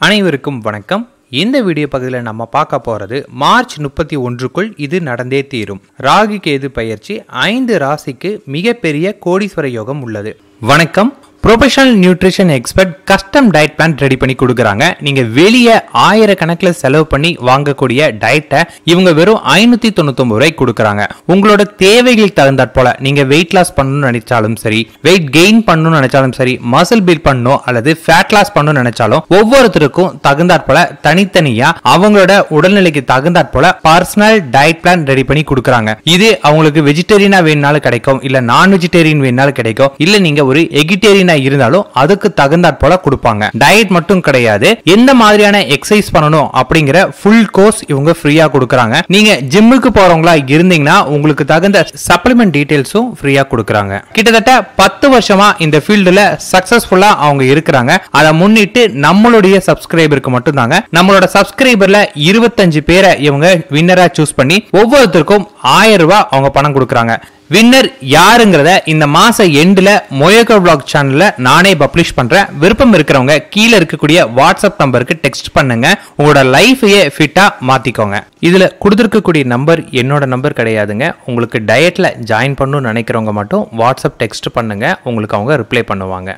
அனைவருக்கும் வணக்கம். இந்த வீடியோ பகுதியில் நம்ம பார்க்க போறது மார்ச் முப்பத்தி ஒன்றுக்குள் இது நடந்தே தீரும். ராகு கேது பயிற்சி ஐந்து ராசிக்கு மிகப்பெரிய கோடீஸ்வர யோகம் உள்ளது. வணக்கம். Professional nutrition expert custom diet plan ready பண்ணி கொடுக்குறாங்க. நீங்க வெளியே ஆயிரக்கணக்கில் செலவு பண்ணி வாங்கக்கூடிய டயட்டை இவங்க வெறும் ஐநூத்தி தொண்ணூத்தொன்பது ரூபாய் கொடுக்குறாங்க. உங்களோட தேவைகளுக்கு தகுந்தாற் போல நீங்க வெயிட் லாஸ் பண்ணணும்னு நினைச்சாலும் சரி வெயிட் கெயின் பண்ணணும்னு நினைச்சாலும் சரி மசில் பில்ட் பண்ணணும் அல்லது ஃபேட் லாஸ் பண்ணணும்னு நினைச்சாலும் ஒவ்வொருத்தருக்கும் தகுந்தாற் போல தனித்தனியா அவங்களோட உடல்நிலைக்கு தகுந்தாற் போல பர்சனல் டயட் பிளான் ரெடி பண்ணி கொடுக்குறாங்க. இது அவங்களுக்கு வெஜிடேரியனா வேணுனாலும் கிடைக்கும் இல்ல நான் வெஜிடேரியன் வேணுனாலும் கிடைக்கும் இல்ல நீங்க ஒரு எகிட்டேரியன் இருந்தாலும் அதுக்கு தகுந்தாற் போல கொடுப்பாங்க. டயட் மட்டும் கிடையாது. எந்த மாதிரியான எக்ஸசைஸ் பண்ணணும் அப்படிங்கிற ஃபுல் கோர்ஸ் இவங்க ஃப்ரீயா கொடுக்குறாங்க. நீங்க ஜிம்முக்கு போறவங்களா இருந்தீங்கன்னா உங்களுக்கு தகுந்த சப்ளிமெண்ட் டீடைல்ஸும் ஃப்ரீயா கொடுக்குறாங்க. கிட்டத்தட்ட பத்து வருஷமா இந்த ஃபீல்டுல சக்சஸ்ஃபுல்லா அவங்க இருக்கிறாங்க. அதை முன்னிட்டு நம்மளுடைய சப்ஸ்கிரைபருக்கு மட்டும் தாங்க நம்மளோட சப்ஸ்கிரைபர்ல இருபத்தஞ்சு பேரை இவங்க வின்னரா சூஸ் பண்ணி ஒவ்வொருத்தருக்கும் ஆயிரம் ரூபாய் அவங்க பணம் கொடுக்குறாங்க. வின்னர் யாருங்கிறத இந்த மாச எண்டில் மொயகோ பிளாக் சேனலில் நானே பப்ளிஷ் பண்ணுறேன் விருப்பம் இருக்கிறவங்க கீழே இருக்கக்கூடிய வாட்ஸ்அப் நம்பருக்கு டெக்ஸ்ட் பண்ணுங்க. உங்களோட லைஃபையே ஃபிட்டாக மாற்றிக்கோங்க இதில் கொடுத்துருக்கக்கூடிய நம்பர் என்னோட நம்பர் கிடையாதுங்க. உங்களுக்கு டயட்டில் ஜாயின் பண்ணணும்னு நினைக்கிறவங்க மட்டும் வாட்ஸ்அப் டெக்ஸ்ட் பண்ணுங்க. உங்களுக்கு அவங்க ரிப்ளை பண்ணுவாங்க.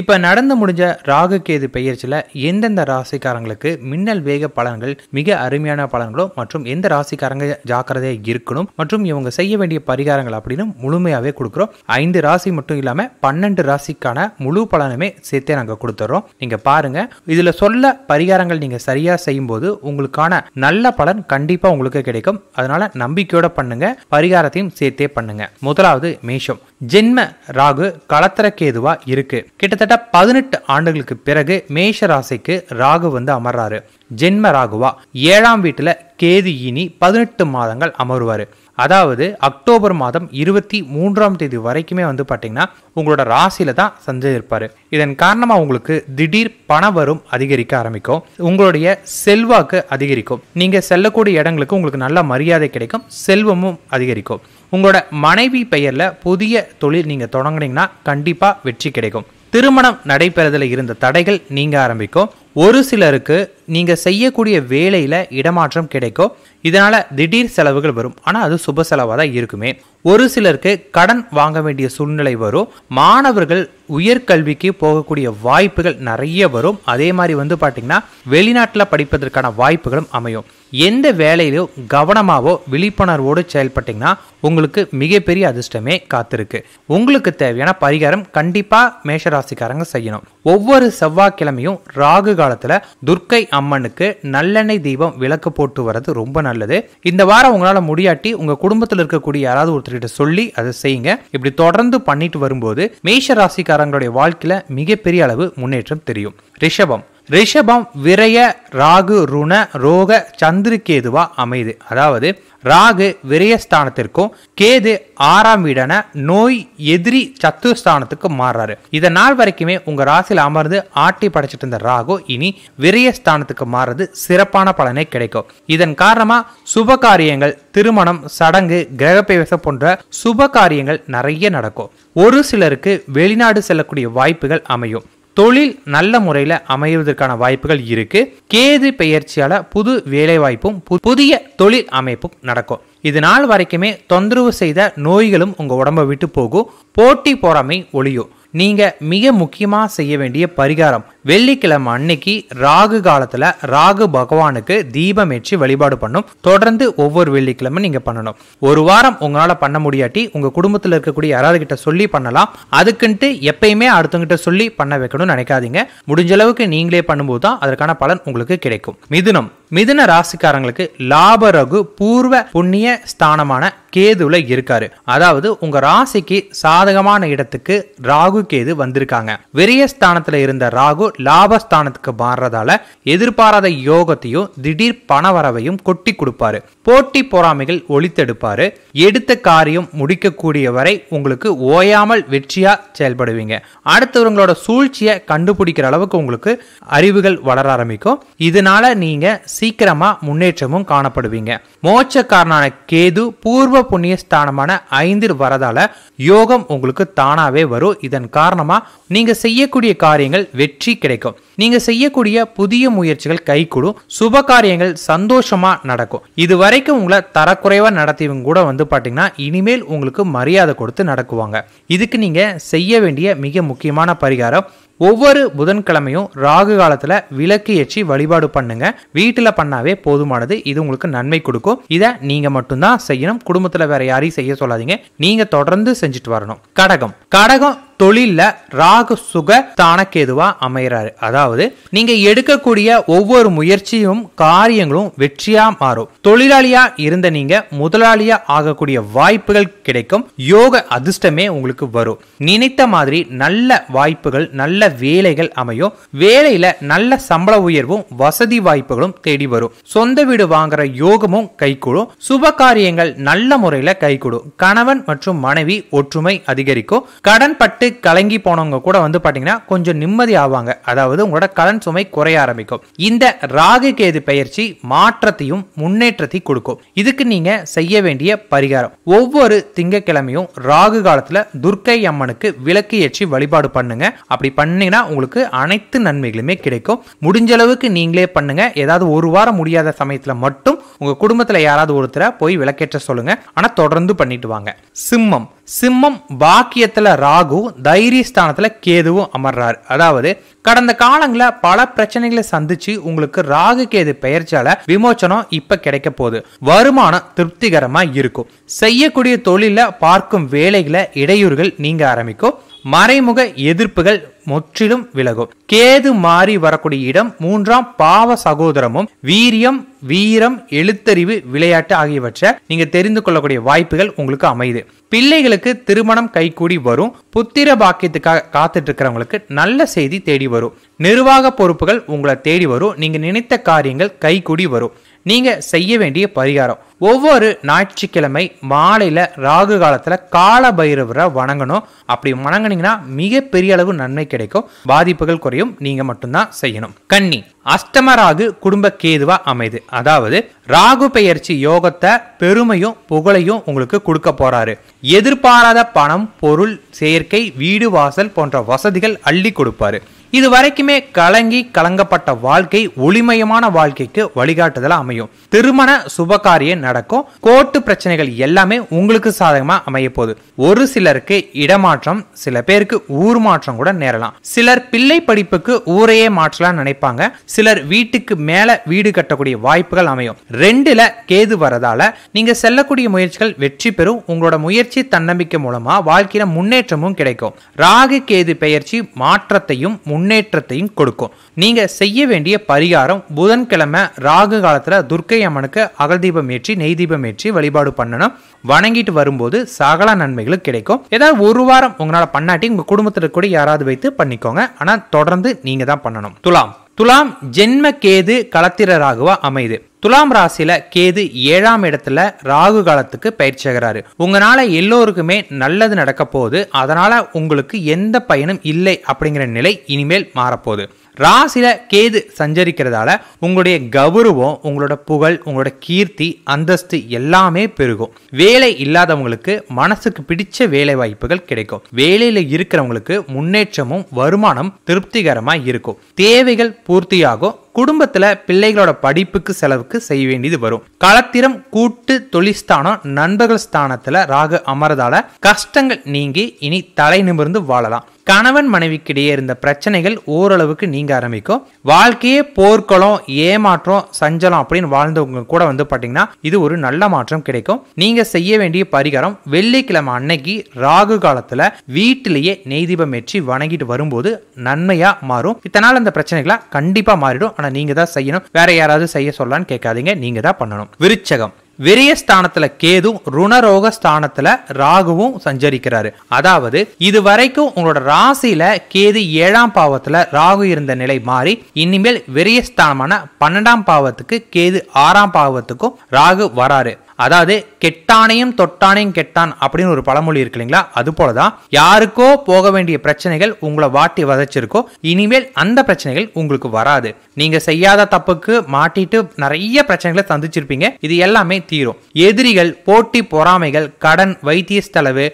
இப்போ நடந்து முடிஞ்ச ராகு கேது பெயர்ச்சியில் எந்தெந்த ராசிக்காரங்களுக்கு மின்னல் வேக பலன்கள் மிக அருமையான பலன்களோ மற்றும் எந்த ராசிக்காரங்க ஜாக்கிரதையாக இருக்கணும் மற்றும் இவங்க செய்ய வேண்டிய பரிகாரங்கள் அப்படின்னு முழுமையாகவே கொடுக்குறோம். ஐந்து ராசி மட்டும் இல்லாமல் பன்னெண்டு ராசிக்கான முழு பலனுமே சேர்த்தே நாங்கள் கொடுத்துட்றோம் நீங்கள் பாருங்கள் இதில் சொல்ல பரிகாரங்கள் நீங்கள் சரியாக செய்யும்போது உங்களுக்கான நல்ல பலன் கண்டிப்பாக உங்களுக்கு கிடைக்கும். அதனால் நம்பிக்கையோட பண்ணுங்கள் பரிகாரத்தையும் சேர்த்தே பண்ணுங்கள் முதலாவது மேஷம். ஜென்ம ராகு களத்திரக்கேதுவா இருக்கு. கிட்டத்தட்ட பதினெட்டு ஆண்டுகளுக்கு பிறகு மேஷ ராசிக்கு ராகு வந்து அமர்றாரு. ஜென்ம ராகுவா ஏழாம் வீட்டுல கேது இனி பதினெட்டு மாதங்கள் அமருவாரு. அதாவது அக்டோபர் மாதம் இருபத்தி மூன்றாம் தேதி வரைக்குமே வந்து பாத்தீங்கன்னா உங்களோட ராசியில தான் சஞ்சரிப்பாரு. இதன் காரணமா உங்களுக்கு திடீர் பண வரும் அதிகரிக்க ஆரம்பிக்கும். உங்களுடைய செல்வாக்கு அதிகரிக்கும். நீங்க செல்லக்கூடிய இடங்களுக்கு உங்களுக்கு நல்ல மரியாதை கிடைக்கும். செல்வமும் அதிகரிக்கும். உங்களோட மனைவி பெயர்ல புதிய தொழில் நீங்க தொடங்குனீங்கன்னா கண்டிப்பா வெற்றி கிடைக்கும். திருமணம் நடைபெறதில் இருந்த தடைகள் நீங்க ஆரம்பிக்கும். ஒரு சிலருக்கு நீங்கள் செய்யக்கூடிய வேலையில் இடமாற்றம் கிடைக்கும். இதனால் திடீர் செலவுகள் வரும். ஆனால் அது சுப செலவாக தான் இருக்குமே. ஒரு சிலருக்கு கடன் வாங்க வேண்டிய சூழ்நிலை வரும். மாணவர்கள் உயர்கல்விக்கு போகக்கூடிய வாய்ப்புகள் நிறைய வரும். அதே மாதிரி வந்து பார்த்திங்கன்னா வெளிநாட்டில் படிப்பதற்கான வாய்ப்புகளும் அமையும். எந்த வேலையிலும் கவனமாகவோ விழிப்புணர்வோடு செயல்பட்டிங்கன்னா உங்களுக்கு மிகப்பெரிய அதிர்ஷ்டமே காத்திருக்கு. உங்களுக்கு தேவையான பரிகாரம் கண்டிப்பாக மேஷராசிக்காரங்க செய்யணும். ஒவ்வொரு செவ்வாய்க்கிழமையும் ராகு காலத்தில் துர்க்கை அம்மனுக்கு நல்லெண்ணெய் தீபம் விளக்கு போட்டு வர்றது ரொம்ப நல்லது. இந்த வாரம் உங்களால முடியாட்டி உங்க குடும்பத்தில் இருக்கக்கூடிய யாராவது ஒருத்தர்கிட்ட சொல்லி அதை செய்யுங்க. இப்படி தொடர்ந்து பண்ணிட்டு வரும்போது மேஷ ராசிக்காரங்களுடைய வாழ்க்கையில மிகப்பெரிய அளவு முன்னேற்றம் தெரியும். ரிஷபம். ரிஷபம் விரய ராகு ருண ரோக சந்திரகேதுவா அமையுது. அதாவது ராகு விரயஸ்தானத்திற்கும் கேது ஆறாம் வீடான நோய் எதிரி சத்துஸ்தானத்துக்கும் மாறுறாரு. இத நாள் வரைக்குமே உங்க ராசியில் அமர்ந்து ஆட்டி படைச்சிட்டு இருந்த ராகு இனி விரயஸ்தானத்துக்கு மாறுறது சிறப்பான பலனை கிடைக்கும். இதன் காரணமா சுப காரியங்கள் திருமணம் சடங்கு கிரகப்பிரவேசம் போன்ற சுப காரியங்கள் நிறைய நடக்கும். ஒரு சிலருக்கு வெளிநாடு செல்லக்கூடிய வாய்ப்புகள் அமையும். தொழில் நல்ல முறையில் அமைவதற்கான வாய்ப்புகள் இருக்கு. கேது பெயர்ச்சியால புது வேலைவாய்ப்பும் பு- புதிய தொழில் அமைப்பும் நடக்கும். இது நாள் வரைக்குமே தொந்தரவு செய்த நோய்களும் உங்க உடம்பை விட்டு போகும். போட்டி பொறாமை ஒளியும் நீங்கள் மிக முக்கியமாக செய்ய வேண்டிய பரிகாரம். வெள்ளிக்கிழமை அன்னைக்கு ராகு காலத்தில் ராகு பகவானுக்கு தீபம் ஏற்றி வழிபாடு பண்ணும். தொடர்ந்து ஒவ்வொரு வெள்ளிக்கிழமை நீங்கள் பண்ணணும். ஒரு வாரம் உங்களால் பண்ண முடியாட்டி உங்கள் குடும்பத்தில் இருக்கக்கூடிய யாராவது கிட்ட சொல்லி பண்ணலாம். அதுக்குன்ட்டு எப்பயுமே அடுத்தவங்கிட்ட சொல்லி பண்ண வைக்கணும்னு நினைக்காதீங்க. முடிஞ்ச அளவுக்கு நீங்களே பண்ணும்போது தான் அதற்கான பலன் உங்களுக்கு கிடைக்கும். மிதுனம். மிதுன ராசிக்காரங்களுக்கு லாப ரகு பூர்வ புண்ணிய ஸ்தானமான கேதுல இருக்காரு. அதாவது உங்க ராசிக்கு சாதகமான இடத்துக்கு ராகு கேது வந்திருக்காங்க? விரயஸ்தானத்துல இருந்த ராகு லாபஸ்தானத்துக்கு மாறுறதால எதிர்பாராத யோகத்தையும் திடீர் பணவரவையும் கொட்டி கொடுப்பாரு. போட்டி பொறாமைகள் ஒழித்தெடுப்பாரு. எடுத்த காரியம் முடிக்கக்கூடிய வரை உங்களுக்கு ஓயாமல் வெற்றியா செயல்படுவீங்க. அடுத்தவங்களோட சூழ்ச்சியை கண்டுபிடிக்கிற அளவுக்கு உங்களுக்கு அறிவுகள் வளர ஆரம்பிக்கும். இதனால நீங்க சீக்கிரமா முன்னேற்றமும் காணப்படுவீங்க. மோட்சக்காரனான கேது பூர்வ புண்ணிய ஸ்தானமான ஐந்தில் வரதால யோகம் உங்களுக்கு தானாவே வரும். இதன் காரணமா நீங்க செய்யக்கூடிய காரியங்கள் வெற்றி கிடைக்கும். நீங்கள் செய்யக்கூடிய புதிய முயற்சிகள் கைகூடும். சுப காரியங்கள் சந்தோஷமா நடக்கும். இது வரைக்கும் உங்களை தரக்குறைவா நடத்தியவங்க கூட வந்து பார்த்தீங்கன்னா இனிமேல் உங்களுக்கு மரியாதை கொடுத்து நடக்குவாங்க. இதுக்கு நீங்கள் செய்ய வேண்டிய மிக முக்கியமான பரிகாரம் ஒவ்வொரு புதன்கிழமையும் ராகு காலத்துல விளக்கு ஏற்றி வழிபாடு பண்ணுங்க. வீட்டுல பண்ணாவே போதுமானது. இது உங்களுக்கு நன்மை கொடுக்கும். இதை நீங்க மட்டும்தான் செய்யணும். குடும்பத்துல வேற யாரையும் செய்ய சொல்லாதீங்க. நீங்க தொடர்ந்து செஞ்சுட்டு வரணும். கடகம். கடகம் தொழில்ல ராகு சுக தானக்கேதுவா அமைகிறாரு அதாவது நீங்க எடுக்கக்கூடிய ஒவ்வொரு முயற்சியும் காரியங்களும் வெற்றியா மாறும். தொழிலாளியா இருந்த நீங்க முதலாளியா ஆகக்கூடிய வாய்ப்புகள் கிடைக்கும். யோக அதிர்ஷ்டமே உங்களுக்கு வரும். நினைத்த மாதிரி நல்ல வாய்ப்புகள் நல்ல வேலைகள் அமையும். வேலையில நல்ல சம்பள உயர்வும் வசதி வாய்ப்புகளும் தேடி வரும். சொந்த வீடு வாங்குற யோகமும் கைகூடும். சுப காரியங்கள் நல்ல முறையில கைகூடும். கணவன் மற்றும் மனைவி ஒற்றுமை அதிகரிக்கும். கடன் பட்டு கலங்கி போனவங்க கூட வந்து பார்த்தீங்கன்னா கொஞ்சம் நிம்மதி ஆவாங்க. அதாவது உங்களோட கடன் சுமை குறைய ஆரம்பிக்கும். இந்த ராகு கேது பயிற்சி மாற்றத்தையும் முன்னேற்றத்தையும் கொடுக்கும். இதுக்கு நீங்க செய்ய வேண்டிய பரிகாரம். ஒவ்வொரு திங்கட்கிழமையும் ராகு காலத்துல துர்க்கை அம்மனுக்கு விளக்கு ஏற்றி வழிபாடு பண்ணுங்க. அப்படி பண்ணீங்கன்னா உங்களுக்கு அனைத்து நன்மைகளுமே கிடைக்கும். முடிஞ்ச அளவுக்கு நீங்களே பண்ணுங்க. ஏதாவது ஒரு வாரம் முடியாத சமயத்துல மட்டும் உங்க குடும்பத்துல யாராவது ஒருத்தரை போய் விளக்கேற்ற சொல்லுங்க. ஆனா தொடர்ந்து பண்ணிட்டு வாங்க. சிம்மம். சிம்மம் பாக்கியத்துல ராகு தைரியஸ்தானத்துல கேதுவும் அமர்றாரு. அதாவது கடந்த காலங்களில் பல பிரச்சனைகளை சந்திச்சு உங்களுக்கு ராகு கேது பெயர்ச்சால விமோச்சனம் இப்ப கிடைக்க போகுது. வருமானம் திருப்திகரமா இருக்கும். செய்யக்கூடிய தொழில பார்க்கும் வேலைகளை இடையூறுகள் நீங்க ஆரம்பிக்கும். மறைமுக எதிர்ப்புகள் முற்றிலும் விலகும். கேது மாறி வரக்கூடிய இடம் மூன்றாம் பாவ சகோதரமும் வீரியம் வீரம் எழுத்தறிவு விளையாட்டு ஆகியவற்றை நீங்க தெரிந்து கொள்ளக்கூடிய வாய்ப்புகள் உங்களுக்கு அமையுது. பிள்ளைகளுக்கு திருமணம் கைகூடி வரும். புத்திர பாக்கியத்துக்காக காத்துட்டு இருக்கிறவங்களுக்கு நல்ல செய்தி தேடி வரும். நிர்வாக பொறுப்புகள் உங்களை தேடி வரும். நீங்க நினைத்த காரியங்கள் கைகூடி வரும். நீங்கள் செய்ய வேண்டிய பரிகாரம். ஒவ்வொரு ஞாயிற்றுக்கிழமை மாலையில் ராகு காலத்தில் கால பைரவரை வணங்கணும். அப்படி வணங்கினீங்கன்னா மிகப்பெரிய அளவு நன்மை கிடைக்கும். பாதிப்புகள் குறையும். நீங்கள் மட்டும்தான் செய்யணும். கன்னி. அஷ்டம ராகு குடும்ப கேதுவா அமைது. அதாவது ராகு பெயர்ச்சி யோகத்தை பெருமையும் புகழையும் உங்களுக்கு கொடுக்க போறாரு. எதிர்பாராத பணம் பொருள் சேர்க்கை வீடு வாசல் போன்ற வசதிகள் அள்ளி கொடுப்பாரு. இது வரைக்குமே கலங்கி கலங்கப்பட்ட வாழ்க்கை ஒளிமயமான வாழ்க்கைக்கு வழிகாட்டுதலா அமையும். திருமண சுபகாரியம் நடக்கும். கோர்ட்டு பிரச்சனைகள் எல்லாமே உங்களுக்கு சாதகமா அமைய போகுது. ஒரு சிலருக்கு இடமாற்றம் சில பேருக்கு ஊர் மாற்றம் கூட நேரலாம். சிலர் பிள்ளை படிப்புக்கு ஊரையே மாற்றலாம் நினைப்பாங்க. சிலர் வீட்டுக்கு மேல வீடு கட்டக்கூடிய வாய்ப்புகள் அமையும். ரெண்டுல கேது வரதால நீங்க செல்லக்கூடிய முயற்சிகள் வெற்றி பெறும். உங்களோட முயற்சி தன்னம்பிக்கை மூலமா வாழ்க்கையில முன்னேற்றமும் கிடைக்கும். ராகு கேது பெயர்ச்சி மாற்றத்தையும் முன் முன்னேற்றத்தையும் கொடுக்கும். நீங்க செய்ய வேண்டிய பரிகாரம் புதன்கிழமை ராகு காலத்துல துர்க்கை அம்மனுக்கு அகல் தீபம் ஏற்றி நெய் தீபம் ஏற்றி வழிபாடு பண்ணணும். வணங்கிட்டு வரும்போது சகல நன்மைகளும் கிடைக்கும். ஏதாவது ஒரு வாரம் உங்களால பண்ணாட்டி உங்க குடும்பத்துல கூட யாராவது வைத்து பண்ணிக்கோங்க. ஆனா தொடர்ந்து நீங்க தான் பண்ணணும். துலாம். துலாம் ஜென்ம கேது களத்திர ராகுவா அமைது. துலாம் ராசியில கேது ஏழாம் இடத்துல ராகு காலத்துக்கு பயிற்சியாகிறாரு. உங்களால எல்லோருக்குமே நல்லது நடக்க போகுது அதனால உங்களுக்கு எந்த பயனும் இல்லை அப்படிங்கிற நிலை இனிமேல் மாறப்போகுது. ராசியில் கேது சஞ்சரிக்கிறதால உங்களுடைய கௌரவம் உங்களோட புகழ் உங்களோட கீர்த்தி அந்தஸ்து எல்லாமே பெருகும். வேலை இல்லாதவங்களுக்கு மனசுக்கு பிடிச்ச வேலை வாய்ப்புகள் கிடைக்கும். வேலையில் இருக்கிறவங்களுக்கு முன்னேற்றமும் வருமானம் திருப்திகரமாக இருக்கும். தேவைகள் பூர்த்தியாகும். குடும்பத்துல பிள்ளைகளோட படிப்புக்கு செலவுக்கு செய்ய வேண்டியது வரும். களத்திரம் கூட்டு தொழிற்ஸ்தானம் நண்பர்கள் ஸ்தானத்துல ராகு அமரதால கஷ்டங்கள் நீங்கி இனி தலை நிமிர்ந்து வாழலாம். கணவன் மனைவிக்கிடையே இருந்த பிரச்சனைகள் ஓரளவுக்கு நீங்க ஆரம்பிக்கும். வாழ்க்கையே போர்க்களம் ஏமாற்றம் சஞ்சலம் அப்படின்னு வாழ்ந்தவங்க கூட வந்து பாத்தீங்கன்னா இது ஒரு நல்ல மாற்றம் கிடைக்கும். நீங்க செய்ய வேண்டிய பரிகாரம் வெள்ளிக்கிழமை அன்னைக்கு ராகு காலத்துல வீட்டிலேயே நெய் தீபம் ஏற்றி வணங்கிட்டு வரும்போது நன்மையா மாறும். இதனால அந்த பிரச்சனைகளை கண்டிப்பா மாறிடும். ஆனா நீங்க தான் செய்யணும். வேற யாராவது செய்ய சொல்லலான்னு கேட்காதீங்க. நீங்க தான் பண்ணணும். விருச்சகம். விரிய ஸ்தானத்துல கேதும் ருணரோக ஸ்தானத்துல ராகுவும் சஞ்சரிக்கிறாரு. அதாவது இது வரைக்கும் உங்களோட ராசியில கேது ஏழாம் பாவத்துல ராகு இருந்த நிலை மாறி இனிமேல் விரிய ஸ்தானமான பன்னெண்டாம் பாவத்துக்கு கேது ஆறாம் பாவத்துக்கும் ராகு வராரு. அதாவது கெட்டானையும் தொட்டானையும் கெட்டான் அப்படின்னு ஒரு பழமொழி இருக்கு இல்லைங்களா? அது போலதான் யாருக்கோ போக வேண்டிய பிரச்சனைகள் உங்களை வாட்டி வதைச்சிருக்கோ இனிமேல் அந்த பிரச்சனைகள் உங்களுக்கு வராது. நீங்க செய்யாத தப்புக்கு மாட்டிட்டு நிறைய பிரச்சனைகளை சந்திச்சிருப்பீங்க. இது எல்லாமே தீரும். எதிரிகள் போட்டி பொறாமைகள் கடன் வைத்திய செலவு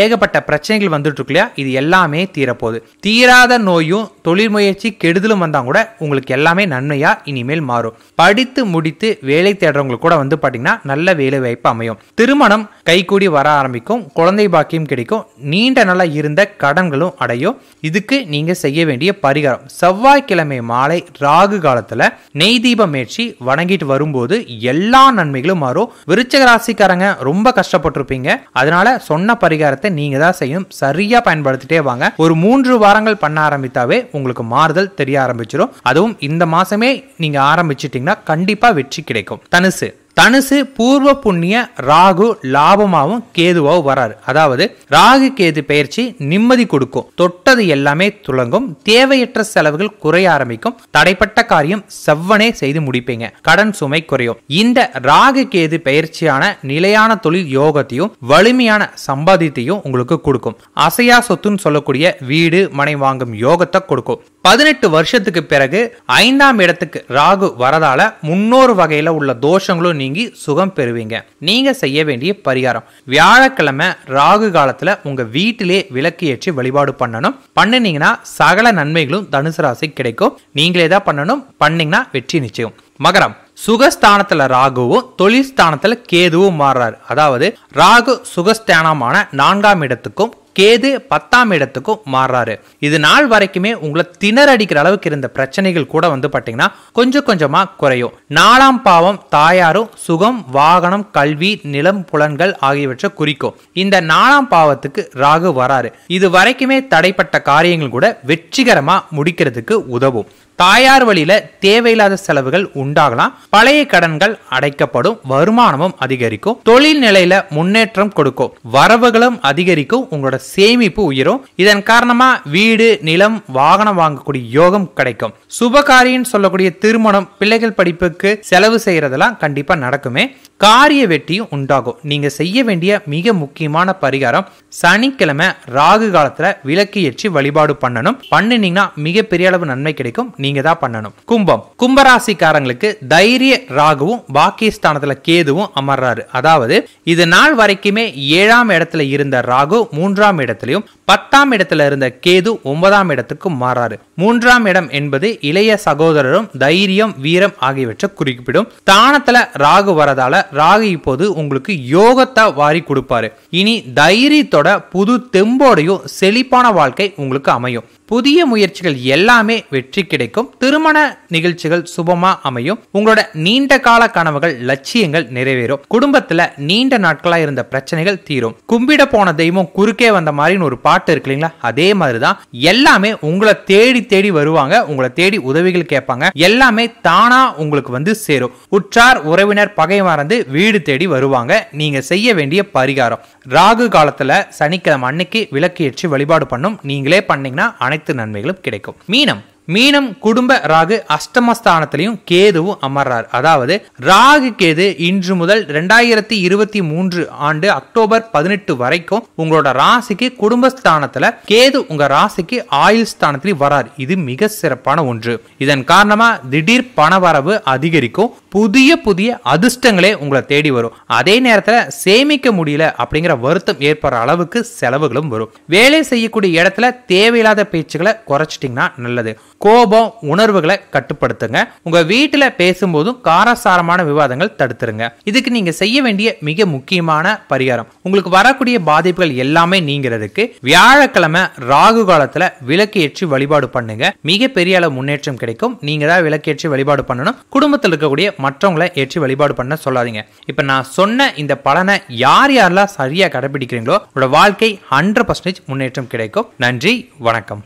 ஏகப்பட்ட பிரச்சனைகள் வந்துட்டு இருக்கு இல்லையா? இது எல்லாமே தீரப்போகுது. தீராத நோயும் தொழில் முயற்சி கெடுதலும் வந்தா கூட உங்களுக்கு எல்லாமே நன்மையா இனிமேல் மாறும். படித்து முடித்து வேலை தேடுறவங்களுக்கு கூட வந்து பாத்தீங்கன்னா நல்ல வேலை வாய்ப்பு அமையும். திருமணம் கைகூடி வர ஆரம்பிக்கும் குழந்தை பாக்கியம் கிடைக்கும் நீண்ட நாளாக இருந்த கடன்களும் அடையும். இதுக்கு நீங்க செய்ய வேண்டிய பரிகாரம். செவ்வாய்க்கிழமை மாலை ராகு காலத்துல நெய் தீபம் ஏற்றி வணங்கிட்டு வரும்போது எல்லா நன்மைகளும் மாறும். விருச்சக ராசிக்காரங்க ரொம்ப கஷ்டப்பட்டிருப்பீங்க. அதனால சொன்ன பரிகாரத்தை நீங்க தான் செய்யணும். சரியா பயன்படுத்திட்டே வாங்க. ஒரு மூன்று வாரங்கள் பண்ண ஆரம்பித்தாவே உங்களுக்கு மாறுதல் தெரிய ஆரம்பிச்சிடும் அதுவும் இந்த மாசமே நீங்க ஆரம்பிச்சிட்டீங்கன்னா கண்டிப்பா வெற்றி கிடைக்கும். தனுசு. தனுசு பூர்வ புண்ணிய ராகு லாபமாவும் கேதுவாகவும் வராரு. அதாவது ராகு கேது பயிற்சி நிம்மதி கொடுக்கும். தொட்டது எல்லாமே துளங்கும். தேவையற்ற செலவுகள் குறைய ஆரம்பிக்கும். தடைப்பட்ட காரியம் செவ்வனே செய்து முடிப்பீங்க. கடன் சுமை குறையும். இந்த ராகு கேது பயிற்சியான நிலையான தொழில் யோகத்தையும் வலிமையான சம்பாதியத்தையும் உங்களுக்கு கொடுக்கும். அசையா சொத்துன்னு சொல்லக்கூடிய வீடு மனை வாங்கும் யோகத்தை கொடுக்கும். பதினெட்டு வருஷத்துக்கு பிறகு ஐந்தாம் இடத்துக்கு ராகு வரதால முன்னோரு வகையில உள்ள தோஷங்களும் நீங்கி சுகம் பெறுவீங்க. நீங்க செய்ய வேண்டிய பரிகாரம். வியாழக்கிழமை ராகு காலத்துல உங்க வீட்டிலே விளக்கு ஏற்றி வழிபாடு பண்ணணும். பண்ணுனீங்கன்னா சகல நன்மைகளும் தனுசு ராசி கிடைக்கும். நீங்களே தான் பண்ணணும். பண்ணீங்கன்னா வெற்றி நிச்சயம். மகரம். சுகஸ்தானத்துல ராகுவும் தொழில் ஸ்தானத்துல கேதுவும் மாறுறாரு. அதாவது ராகு சுகஸ்தானமான நான்காம் இடத்துக்கும் கேது பத்தாம் இடத்துக்கும் மாறுறாரு. இது நாள் வரைக்குமே உங்களை திணறடிக்கிற அளவுக்கு இருந்த பிரச்சனைகள் கூட வந்து பாத்தீங்கன்னா கொஞ்சம் கொஞ்சமா குறையும். நாலாம் பாவம் தாயாரும் சுகம் வாகனம் கல்வி நிலம் புலன்கள் ஆகியவற்றை குறிக்கும். இந்த நாலாம் பாவத்துக்கு ராகு வராரு. இது வரைக்குமே தடைப்பட்ட காரியங்கள் கூட வெற்றிகரமா முடிக்கிறதுக்கு உதவும். தாயார் வழியில தேவையில்லாத செலவுகள் உண்டாகலாம். பழைய கடன்கள் அடைக்கப்படும். வருமானமும் அதிகரிக்கும். தொழில் நிலையில முன்னேற்றம் கொடுக்கும். வரவுகளும் அதிகரிக்கும். உங்களோட சேமிப்பு உயரும். இதன் காரணமா வீடு நிலம் வாகனம் வாங்கக்கூடிய யோகம் கிடைக்கும். சுபகாரியம் சொல்லக்கூடிய திருமணம் பிள்ளைகள் படிப்புக்கு செலவு செய்யறதெல்லாம் கண்டிப்பா நடக்குமே. காரிய வெற்றியும் உண்டாகும். நீங்க செய்ய வேண்டிய மிக முக்கியமான பரிகாரம் சனிக்கிழமை ராகு காலத்துல விளக்கு ஏற்றி வழிபாடு பண்ணணும். பண்ணினீங்கன்னா மிகப்பெரிய அளவு நன்மை கிடைக்கும். நீங்க தான் பண்ணணும். கும்பம். கும்பராசிக்காரங்களுக்கு தைரிய ராகுவும் பாக்கியஸ்தானத்துல கேதுவும் அமர்றாரு. அதாவது இது நாள் வரைக்குமே ஏழாம் இடத்துல இருந்த ராகு மூன்றாம் இடத்திலையும் பத்தாம் இடத்துல இருந்த கேது ஒன்பதாம் இடத்துக்கு மாறாரு. மூன்றாம் இடம் என்பது இளைய சகோதரரும் தைரியம் வீரம் ஆகியவற்றை குறிப்பிடும். தானத்துல ராகு வரதால ராகு இப்போது உங்களுக்கு யோகத்தை வாரி கொடுப்பாரு. இனி தைரியத்தோட புது தெம்போடையும் செழிப்பான வாழ்க்கை உங்களுக்கு அமையும். புதிய முயற்சிகள் எல்லாமே வெற்றி கிடைக்கும். திருமண நிகழ்ச்சிகள் சுபமா அமையும். உங்களோட நீண்ட கால கனவுகள் லட்சியங்கள் நிறைவேறும். குடும்பத்துல நீண்ட நாட்களா இருந்த பிரச்சனைகள் தீரும். கும்பிட போன தெய்வம் குறுக்கே வந்த மாதிரின்னு ஒரு பாட்டு இருக்கு இல்லைங்களா? அதே மாதிரிதான் எல்லாமே உங்களை தேடி தேடி வருவாங்க. உங்களை தேடி உதவிகள் கேட்பாங்க. எல்லாமே தானா உங்களுக்கு வந்து சேரும். உற்றார் உறவினர் பகை மறந்து வீடு தேடி வருவாங்க. நீங்க செய்ய வேண்டிய பரிகாரம். ராகு காலத்துல சனிக்கிழமை அன்னைக்கு விளக்கு ஏற்றி வழிபாடு பண்ணும். நீங்களே பண்ணீங்கன்னா அனைத்து நன்மைகளும் கிடைக்கும். மீனம். மீனம் குடும்ப ராகு அஷ்டமஸ்தானத்திலையும் கேதுவும் அமர்றார். அதாவது ராகு கேது இன்று முதல் ரெண்டாயிரத்தி இருபத்தி மூன்று ஆண்டு அக்டோபர் பதினெட்டு வரைக்கும் உங்களோட ராசிக்கு குடும்பஸ்தானத்துல கேது உங்க ராசிக்கு ஆயுள் ஸ்தானத்திலையும் வரார். இது மிக சிறப்பான ஒன்று. இதன் காரணமா திடீர் பணவரவு அதிகரிக்கும். புதிய புதிய அதிர்ஷ்டங்களே உங்களை தேடி வரும். அதே நேரத்தில் சேமிக்க முடியல அப்படிங்கிற வருத்தம் ஏற்படுற அளவுக்கு செலவுகளும் வரும். வேலை செய்யக்கூடிய இடத்துல தேவையில்லாத பேச்சுகளை குறைச்சிட்டிங்கன்னா நல்லது. கோபம் உணர்வுகளை கட்டுப்படுத்துங்க. உங்க வீட்டில் பேசும்போதும் காரசாரமான விவாதங்கள் தடுத்துருங்க. இதுக்கு நீங்க செய்ய வேண்டிய மிக முக்கியமான பரிகாரம். உங்களுக்கு வரக்கூடிய பாதிப்புகள் எல்லாமே நீங்கிறதுக்கு வியாழக்கிழமை ராகு காலத்துல விளக்கு ஏற்றி வழிபாடு பண்ணுங்க. மிக பெரிய அளவு முன்னேற்றம் கிடைக்கும். நீங்க தான் விளக்கு ஏற்றி வழிபாடு பண்ணணும். குடும்பத்தில் இருக்கக்கூடிய மற்றவங்களை ஏற்றி வழிபாடு பண்ண சொல்லாதீங்க. இப்ப நான் சொன்ன இந்த பலனை யார் யாரெல்லாம் சரியா கடைபிடிக்கிறீங்களோ உங்களோட வாழ்க்கை ஹண்ட்ரட் பர்சன்டேஜ் முன்னேற்றம் கிடைக்கும். நன்றி வணக்கம்.